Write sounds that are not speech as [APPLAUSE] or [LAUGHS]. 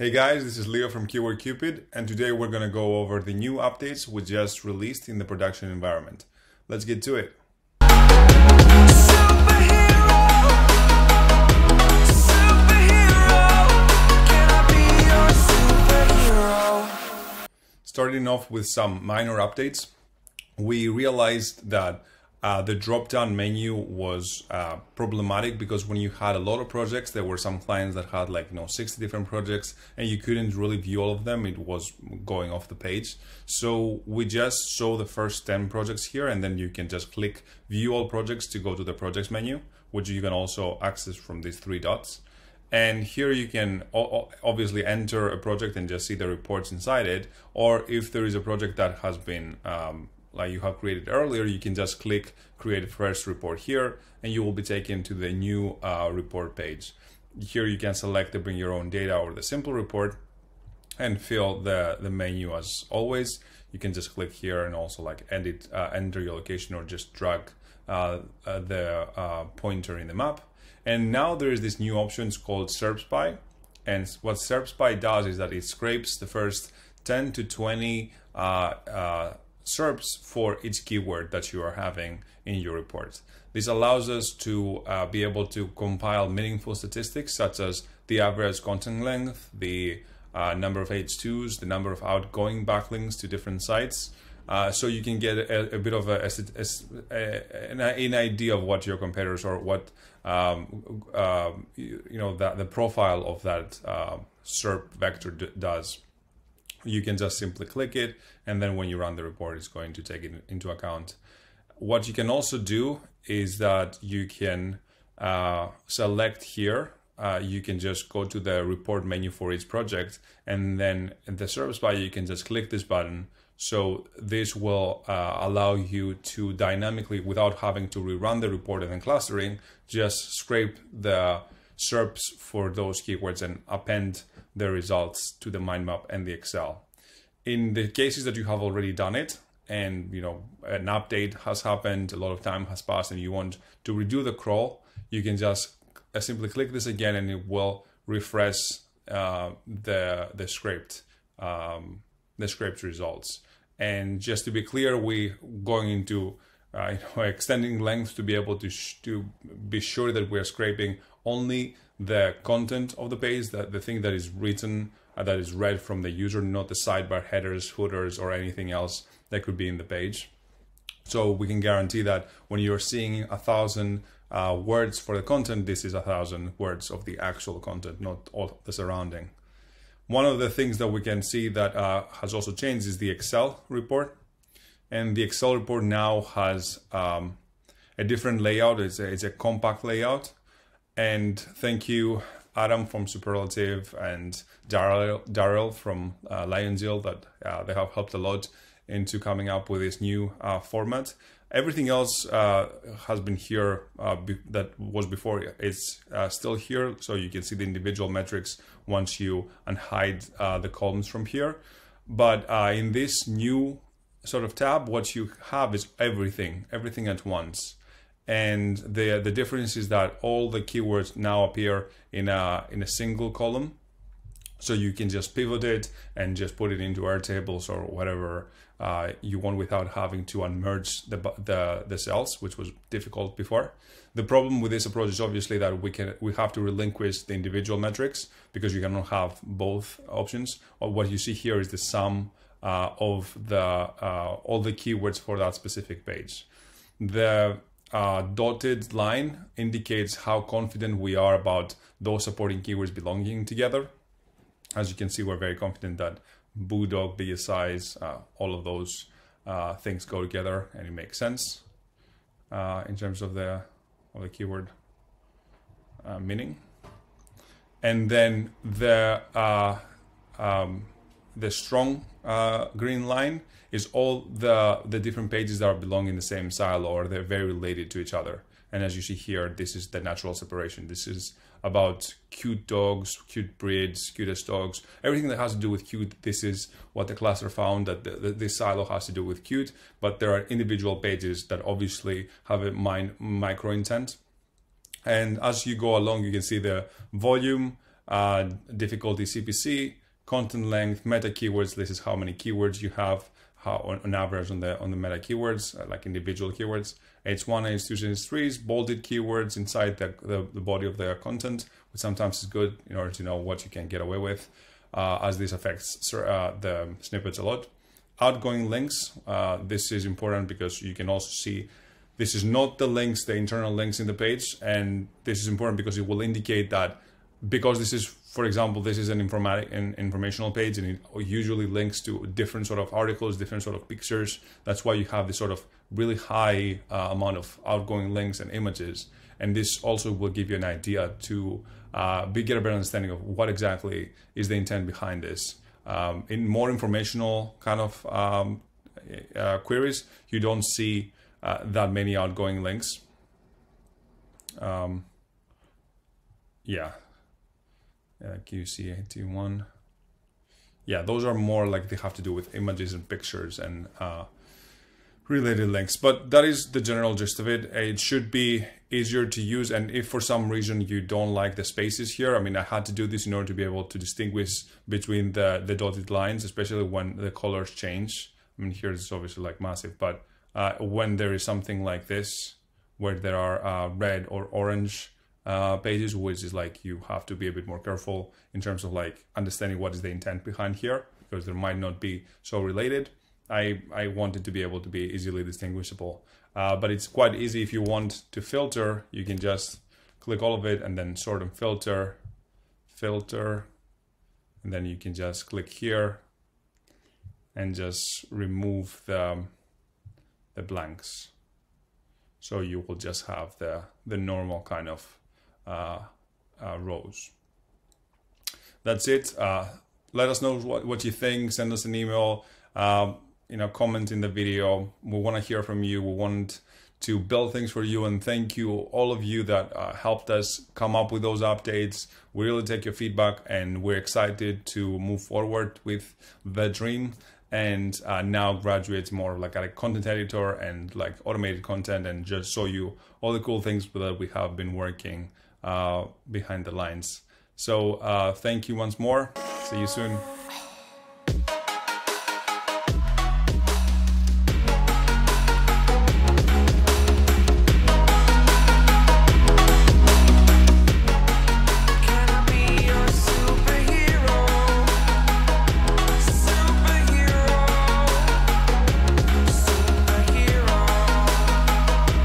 Hey guys, this is Leo from Keyword Cupid, and today we're going to go over the new updates we just released in the production environment. Let's get to it. Starting off with some minor updates, we realized that uh, the drop-down menu was uh, problematic because when you had a lot of projects, there were some clients that had like you know 60 different projects, and you couldn't really view all of them. It was going off the page. So we just show the first 10 projects here, and then you can just click View All Projects to go to the Projects menu, which you can also access from these three dots. And here you can obviously enter a project and just see the reports inside it. Or if there is a project that has been um, like you have created earlier, you can just click create fresh report here and you will be taken to the new uh, report page. Here you can select to bring your own data or the simple report and fill the, the menu as always. You can just click here and also like edit, uh, enter your location or just drag uh, uh the uh, pointer in the map. And now there is this new option called SERP Spy. And what SERP Spy does is that it scrapes the first 10 to 20 uh, SERPs for each keyword that you are having in your report. This allows us to uh, be able to compile meaningful statistics such as the average content length, the uh, number of H2s, the number of outgoing backlinks to different sites. Uh, so you can get a, a bit of a, a, an, idea of what your competitors or what um, uh, you, you, know the profile of that uh, SERP vector does you can just simply click it and then when you run the report it's going to take it into account. What you can also do is that you can uh, select here uh, you can just go to the report menu for each project and then in the SERP Spy you can just click this button. So this will uh, allow you to dynamically without having to rerun the report and then clustering just scrape the SERPs for those keywords and append the results to the mind map and the Excel. In the cases that you have already done it, and you know an update has happened, a lot of time has passed, and you want to redo the crawl, you can just uh, simply click this again, and it will refresh uh, the the script um, the script results. And just to be clear, we going into uh, [LAUGHS] you know, extending length to be able to to be sure that we're scraping only the content of the page, that the thing that is written, uh, that is read from the user, not the sidebar headers, footers, or anything else that could be in the page. So we can guarantee that when you're seeing a thousand uh, words for the content, this is a thousand words of the actual content, not all the surrounding. One of the things that we can see that uh, has also changed is the Excel report. And the Excel report now has um, a different layout. It's a, it's a compact layout. And thank you, Adam from Superlative and Daryl Daryl from uh, Lionzil that uh, they have helped a lot into coming up with this new uh, format. Everything else uh, has been here uh, that was before. It's uh, still here, so you can see the individual metrics once you unhide uh, the columns from here. But in this new sort of tab, what you have is everything, everything at once and the the difference is that all the keywords now appear in a in a single column so you can just pivot it and just put it into Airtables or whatever uh, you want without having to unmerge the, the the cells, which was difficult before. The problem with this approach is obviously that we can we have to relinquish the individual metrics because you cannot have both options. Or what you see here is the sum uh, of the uh, all the keywords for that specific page. The uh, dotted line indicates how confident we are about those supporting keywords belonging together. As you can see, we're very confident that Bulldog, size, uh, all of those uh, things go together and it makes sense uh, in terms of the of the keyword uh, meaning. And then the uh, um, the strong green line is all the, the different pages that are belong in the same silo or they're very related to each other. And as you see here, this is the natural separation. This is about cute dogs, cute breeds, cutest dogs, everything that has to do with cute. This is what the cluster found that the, the, this silo has to do with cute, but there are individual pages that obviously have a mind micro intent. And as you go along, you can see the volume, uh, difficulty CPC, content length, meta keywords. This is how many keywords you have how on, on average on the on the meta keywords, uh, like individual keywords. H1, H2, H3s, bolded keywords inside the, the, the, body of the content, which sometimes is good in order to know what you can get away with, uh, as this affects uh, the snippets a lot. Outgoing links, uh, this is important because you can also see this is not the links, the internal links in the page, and this is important because it will indicate that because this is, for example, this is an informatic an informational page and it usually links to different sort of articles, different sort of pictures. That's why you have this sort of really high uh, amount of outgoing links and images. And this also will give you an idea to uh, be, get a better understanding of what exactly is the intent behind this. Um, in more informational kind of um, uh, queries, you don't see uh, that many outgoing links. Um, yeah, uh, QC81. Yeah, those are more like they have to do with images and pictures and uh, related links. But that is the general gist of it. It should be easier to use. And if for some reason you don't like the spaces here, I mean, I had to do this in order to be able to distinguish between the, the dotted lines, especially when the colors change. I mean, here it's obviously like massive, but uh, when there is something like this, where there are uh, red or orange uh, pages, which is like you have to be a bit more careful in terms of like understanding what is the intent behind here because there might not be so related. I, I wanted to be able to be easily distinguishable, uh, but it's quite easy if you want to filter, you can just click all of it and then sort and filter, filter, and then you can just click here and just remove the, the blanks. So you will just have the, the normal kind of rows. That's it. Uh, let us know what, what you think. Send us an email. Um, you know, comment in the video. We want to hear from you. We want to build things for you and thank you all of you that uh, helped us come up with those updates we really take your feedback and we're excited to move forward with the dream and uh, now graduate more like a content editor and like automated content and just show you all the cool things that we have been working uh, behind the lines. So uh, thank you once more. See you soon.